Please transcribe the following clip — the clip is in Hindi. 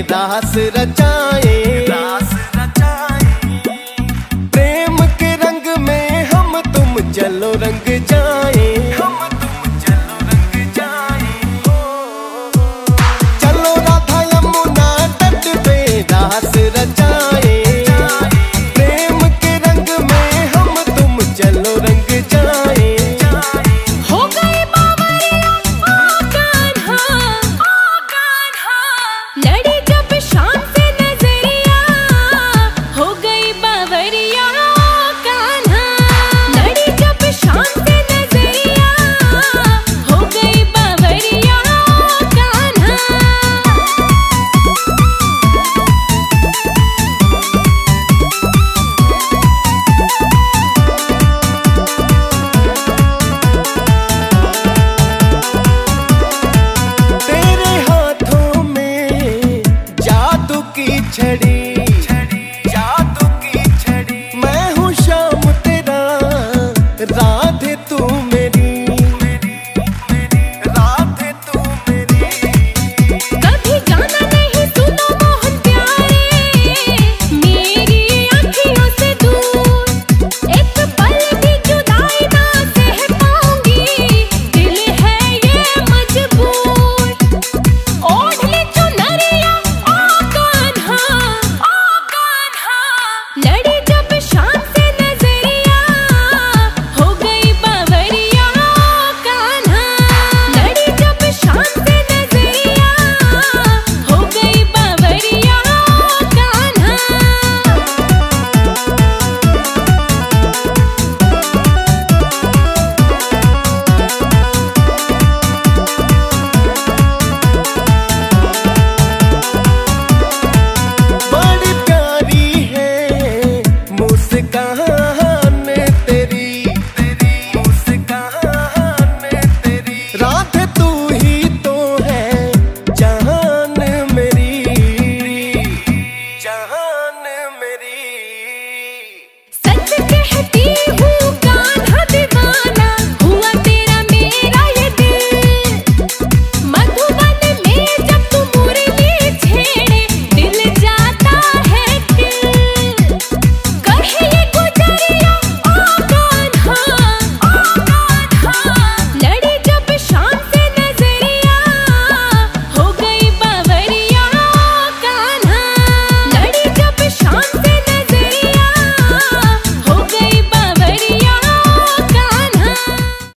रास रचाए। रास रचाए। प्रेम के रंग में हम तुम चलो रंग जाए। हम तुम चलो रंग जाए। चलो राधा यमुना तट पे रास रचाए। प्रेम के रंग में हम तुम चलो रंग happy